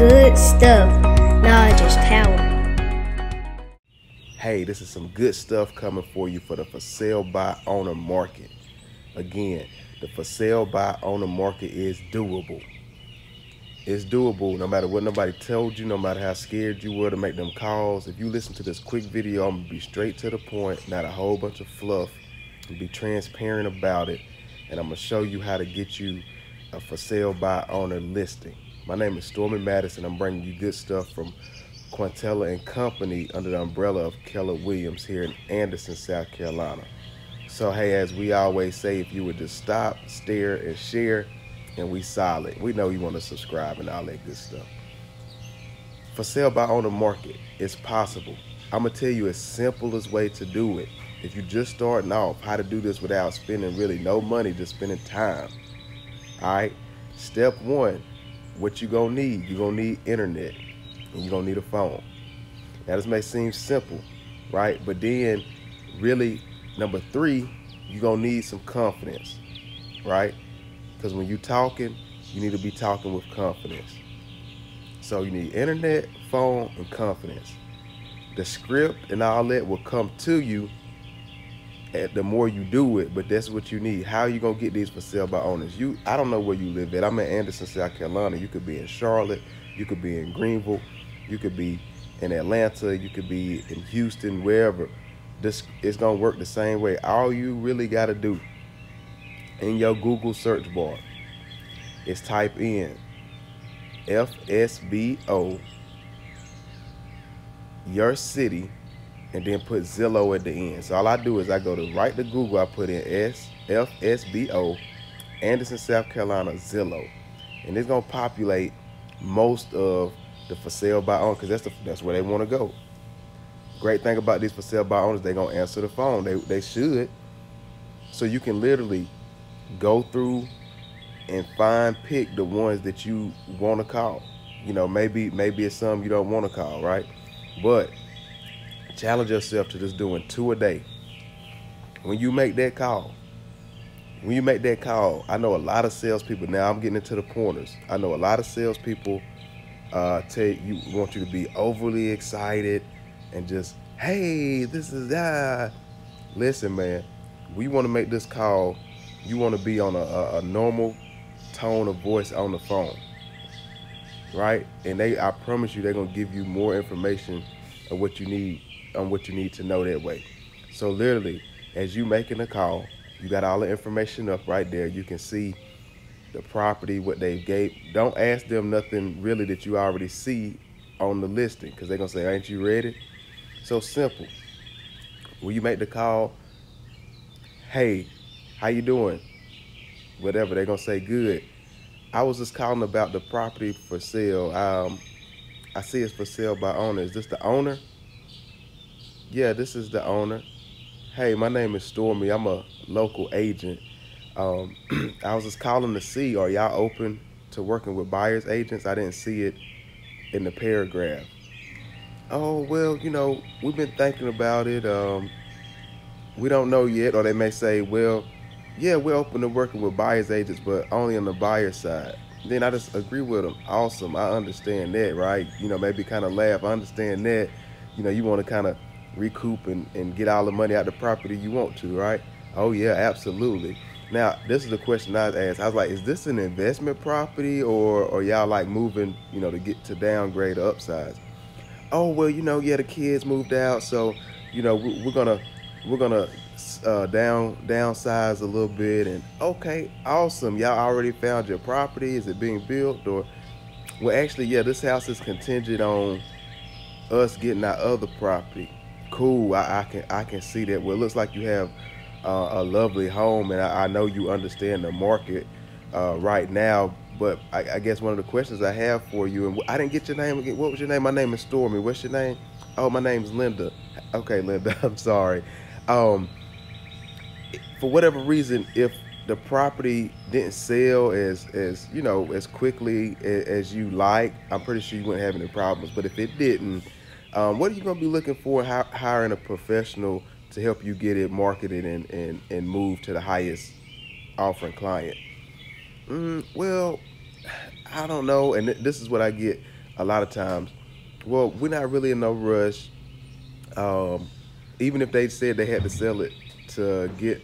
good stuff. Knowledge is power. Hey, this is some good stuff coming for you for the for sale by owner market. Again, the for sale by owner market is doable. It's doable no matter what nobody told you, no matter how scared you were to make them calls. If you listen to this quick video, I'm gonna be straight to the point, not a whole bunch of fluff, be transparent about it. And I'm gonna show you how to get you a for sale by owner listing. My name is Stormy Mattison. I'm bringing you good stuff from Quintella and Company under the umbrella of Keller Williams here in Anderson, South Carolina. So hey, as we always say, if you would just stop, stare, and share, and we solid. We know you want to subscribe and all that good stuff. For sale by owner market, it's possible. I'm gonna tell you a simplest way to do it. If you're just starting off, how to do this without spending really no money, just spending time. All right. Step one, what you gonna need? You gonna need internet, and you gonna need a phone. Now this may seem simple, right? But then, really, number three, you gonna need some confidence, right? Because when you talking, you need to be talking with confidence. So you need internet, phone, and confidence. The script and all that will come to you at the more you do it, but that's what you need. How you gonna get these for sale by owners? You I don't know where you live at. I'm in Anderson, South Carolina. You could be in Charlotte, you could be in Greenville, you could be in Atlanta, you could be in Houston, wherever. This it's gonna work the same way. All you really gotta do in your Google search bar is type in FSBO your city and then put Zillow at the end. So all I do is I go to right to Google, I put in S F S B O Anderson, South Carolina, Zillow. And it's gonna populate most of the for sale by owner, because that's the, that's where they want to go. Great thing about these for sale by owners, they're gonna answer the phone. They they should. So you can literally go through and find pick the ones that you want to call. You know, maybe maybe it's some you don't want to call, right? But challenge yourself to just doing two a day. When you make that call, when you make that call, I know a lot of salespeople. Now I'm getting into the corners. I know a lot of salespeople uh, tell you want you to be overly excited and just, hey, this is that. Listen, man, we want to make this call. You want to be on a, a, a normal tone of voice on the phone, right? And they, I promise you, they're gonna give you more information of what you need on what you need to know that way. So literally, as you making a call, you got all the information up right there. You can see the property, what they gave. Don't ask them nothing really that you already see on the listing because they're gonna say, ain't you ready? So simple. When you make the call, hey, how you doing? Whatever, they're gonna say good. I was just calling about the property for sale. Um, I see it's for sale by owner. Is this the owner? Yeah, this is the owner. Hey, my name is Stormy. I'm a local agent. Um, I was just calling to see, are y'all open to working with buyer's agents? I didn't see it in the paragraph. Oh, well, you know, we've been thinking about it. Um, we don't know yet. Or they may say, well, yeah, we're open to working with buyer's agents, but only on the buyer side. Then I just agree with them. Awesome. I understand that, right? You know, maybe kind of laugh. I understand that. You know, you want to kind of recoup and, and get all the money out the property you want to, right? Oh yeah, absolutely. Now, this is the question I was asked. I was like, is this an investment property or or y'all like moving, you know, to get to downgrade or upsize? Oh, well, you know, yeah, the kids moved out, so, you know, we, we're gonna we're gonna uh, down downsize a little bit and okay, awesome. Y'all already found your property. Is it being built or well actually yeah, this house is contingent on us getting our other property cool. I, I, can I can see that. Well, it looks like you have uh, a lovely home, and I, I, know you understand the market uh, right now. But I, I, guess one of the questions I have for you, and I didn't get your name again. What was your name? My name is Stormy. What's your name? Oh, my name's Linda. Okay, Linda. I'm sorry. Um, for whatever reason, if the property didn't sell as as you know as quickly as, as you like, I'm pretty sure you wouldn't have any problems. But if it didn't, um, what are you going to be looking for hiring a professional to help you get it marketed and, and, and move to the highest offering client? Mm, well, I don't know. And th this is what I get a lot of times, well, we're not really in no rush. Um, even if they said they had to sell it to get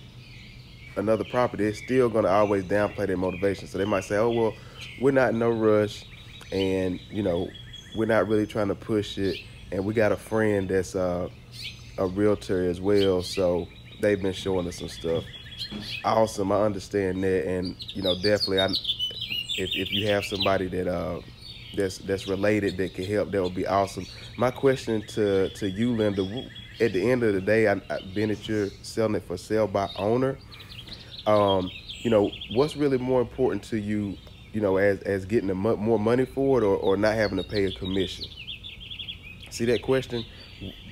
another property, they're still gonna always downplay their motivation. So they might say, "Oh well, we're not in no rush, and you know, we're not really trying to push it, and we got a friend that's uh, a realtor as well, so they've been showing us some stuff." Awesome, I understand that, and you know, definitely, I if if you have somebody that uh that's that's related that can help, that would be awesome. My question to to you, Linda, at the end of the day, I, I being that you're selling it for sale by owner, um, you know, what's really more important to you, you know, as as getting the mo more money for it or, or not having to pay a commission? See that question,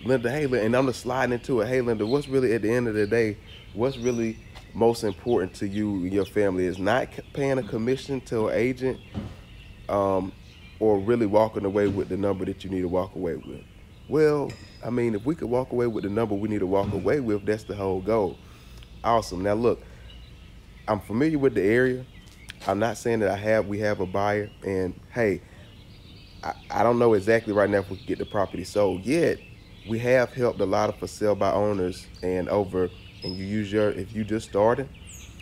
Linda? Hey, and I'm just sliding into it. Hey, Linda, what's really at the end of the day, what's really most important to you and your family is not paying a commission to an agent, um, or really walking away with the number that you need to walk away with. Well, I mean, if we could walk away with the number we need to walk away with, that's the whole goal. Awesome. Now look, I'm familiar with the area. I'm not saying that I have we have a buyer and hey, I, I don't know exactly right now if we can get the property sold yet. We have helped a lot of for sale by owners and over and you use your if you just started,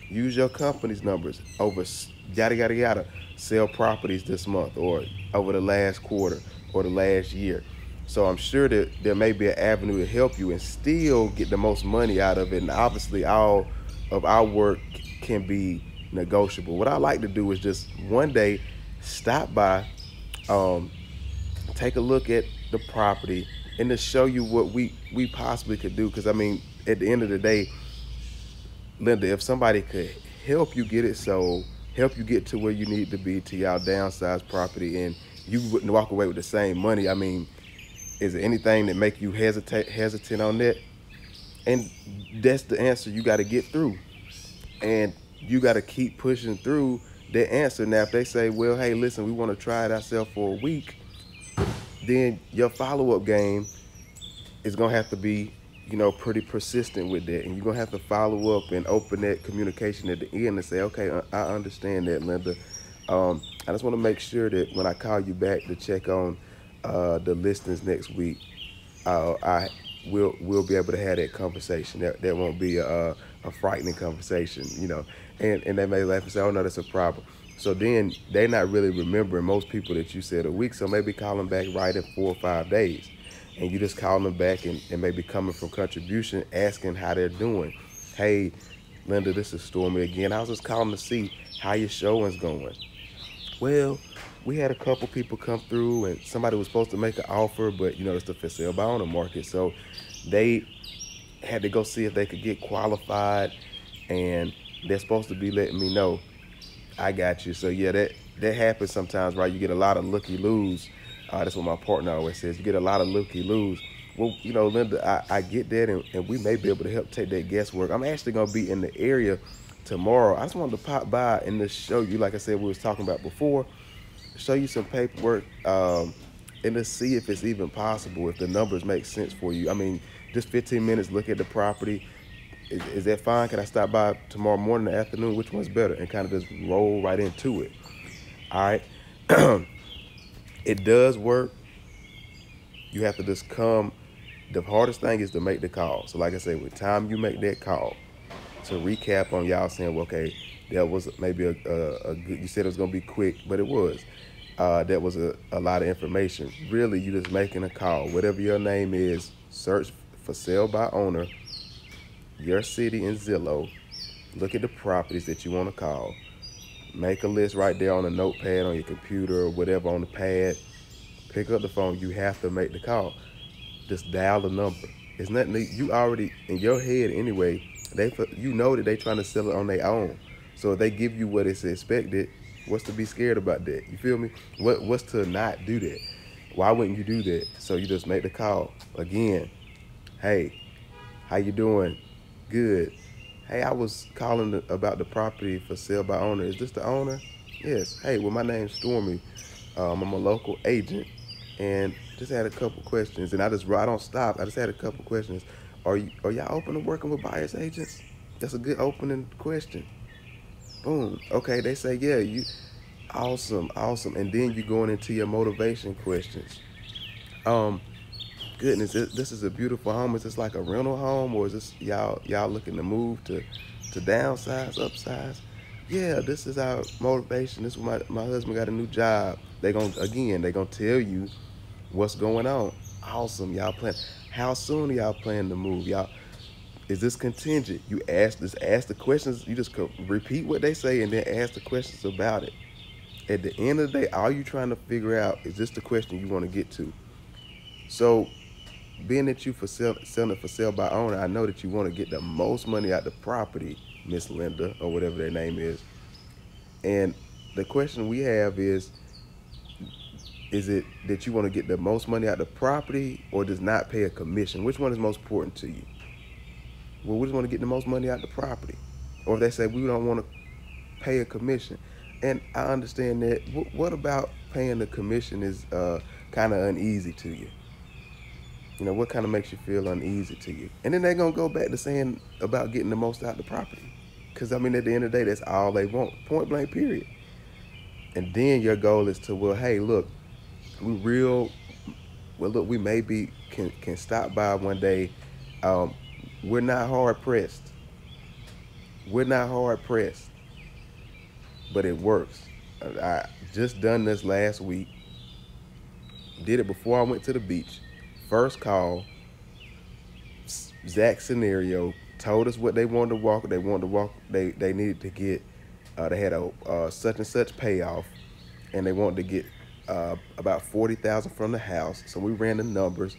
use your company's numbers over yada yada yada sell properties this month or over the last quarter or the last year. So I'm sure that there may be an avenue to help you and still get the most money out of it. And obviously all of our work can be negotiable. What I like to do is just one day stop by, um, take a look at the property and to show you what we, we possibly could do. Cause I mean, at the end of the day, Linda, if somebody could help you get it sold, help you get to where you need to be to y'all downsize property and you wouldn't walk away with the same money. I mean, is there anything that make you hesitate hesitant on that? And that's the answer you got to get through. And you got to keep pushing through that answer. Now, if they say, well, hey, listen, we want to try it ourselves for a week, then your follow-up game is going to have to be, you know, pretty persistent with that. And you're going to have to follow up and open that communication at the end and say, okay, I understand that, Linda. Um, I just want to make sure that when I call you back to check on uh, the listings next week, uh, I will will be able to have that conversation. That that won't be a, a frightening conversation, you know. And and they may laugh and say, "Oh no, that's a problem." So then they're not really remembering most people that you said a week. So maybe call them back right in four or five days, and you just call them back and, and maybe coming from contribution, asking how they're doing. Hey, Linda, this is Stormy again. I was just calling to see how your showing's going. Well, we had a couple people come through and somebody was supposed to make an offer, but you know, it's the for sale by owner market. So they had to go see if they could get qualified and they're supposed to be letting me know I got you. So yeah, that that happens sometimes, right? You get a lot of looky loos. Uh, that's what my partner always says. You get a lot of looky loos. Well, you know, Linda, I, I get that, and, and, we may be able to help take that guesswork. I'm actually gonna be in the area tomorrow. I just wanted to pop by and just show you, like I said, we was talking about before show you some paperwork um, and to see if it's even possible, if the numbers make sense for you. I mean, just 15 minutes, look at the property. Is, is that fine? Can I stop by tomorrow morning or afternoon? Which one's better? And kind of just roll right into it. All right. it does work. You have to just come. The hardest thing is to make the call. So like I said, with time you make that call, to recap on y'all saying, well, okay, that was maybe a, a, a good, you said it was going to be quick, but it was. Uh, that was a, a lot of information. Really, you just making a call. Whatever your name is, search for sale by owner, your city and Zillow. Look at the properties that you want to call. Make a list right there on a notepad on your computer or whatever on the pad. Pick up the phone. You have to make the call. Just dial the number. It's nothing you already in your head anyway. They you know that they trying to sell it on their own. So if they give you what is expected, what's to be scared about that? You feel me? What what's to not do that? Why wouldn't you do that? So you just make the call again. Hey, how you doing? Good. Hey, I was calling the, about the property for sale by owner. Is this the owner? Yes. Hey, well my name's Stormy. Um, I'm a local agent, and just had a couple questions. And I just I don't stop. I just had a couple questions. Are you are y'all open to working with buyers agents? That's a good opening question. Boom. Okay, they say, yeah, you Awesome, awesome. And then you're going into your motivation questions. Um, goodness, this is a beautiful home. Is this like a rental home, or is this y'all y'all looking to move to to downsize, upsize? Yeah, this is our motivation. This is my my husband got a new job. They gonna again, they gonna tell you what's going on. Awesome, y'all plan. How soon are y'all planning to move, y'all? Is this contingent? You ask this, ask the questions. You just repeat what they say and then ask the questions about it. At the end of the day, all you trying to figure out is this the question you want to get to. So being that you for sale, selling it for sale by owner, I know that you want to get the most money out the property, Miss Linda, or whatever their name is. And the question we have is, is it that you want to get the most money out the property or does not pay a commission? Which one is most important to you? Well, we just want to get the most money out the property. Or if they say we don't want to pay a commission. And I understand that. What about paying the commission is uh, kind of uneasy to you? You know, what kind of makes you feel uneasy to you? And then they're going to go back to saying about getting the most out of the property. Because, I mean, at the end of the day, that's all they want. Point blank, period. And then your goal is to, well, hey, look, we real, well, look, we maybe can, can stop by one day. Um, we're not hard pressed. We're not hard pressed. But it works. I just done this last week. Did it before I went to the beach first call, Zach scenario told us what they wanted to walk. They wanted to walk. They they needed to get. Uh, they had a uh, such and such payoff, and they wanted to get uh, about forty thousand from the house. So we ran the numbers.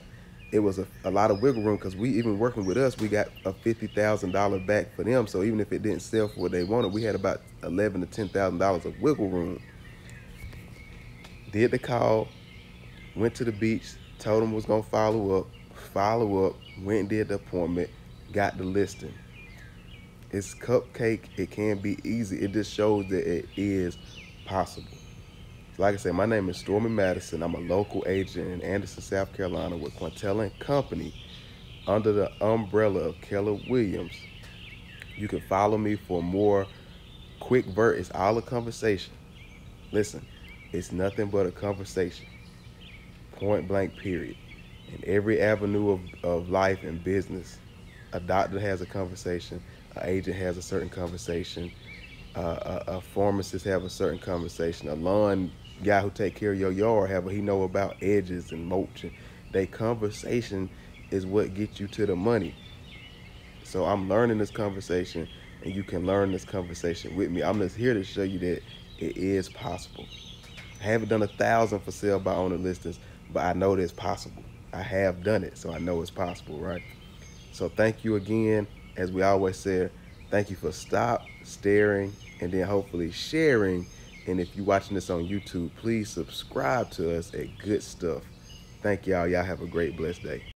It was a, a lot of wiggle room because we even working with us, we got a fifty thousand dollar back for them. So even if it didn't sell for what they wanted, we had about eleven to ten thousand dollars of wiggle room. Did the call, went to the beach, told him was gonna follow up, follow up, went and did the appointment, got the listing. It's cupcake, it can be easy. It just shows that it is possible. Like I said, my name is Stormy Mattison. I'm a local agent in Anderson, South Carolina with Quintella and Company under the umbrella of Keller Williams. You can follow me for more quick vert. It's all a conversation. Listen, it's nothing but a conversation point blank period. In every avenue of, of life and business, a doctor has a conversation, an agent has a certain conversation, uh, a, a, pharmacist have a certain conversation, a lawn guy who take care of your yard have he know about edges and mulch. They conversation is what gets you to the money. So I'm learning this conversation, and you can learn this conversation with me. I'm just here to show you that it is possible. I haven't done a thousand for sale by owner listings but I know that it's possible. I have done it, so I know it's possible, right? So thank you again. As we always say, thank you for stop, staring, and then hopefully sharing. And if you're watching this on YouTube, please subscribe to us at Good Stuff. Thank y'all. Y'all have a great, blessed day.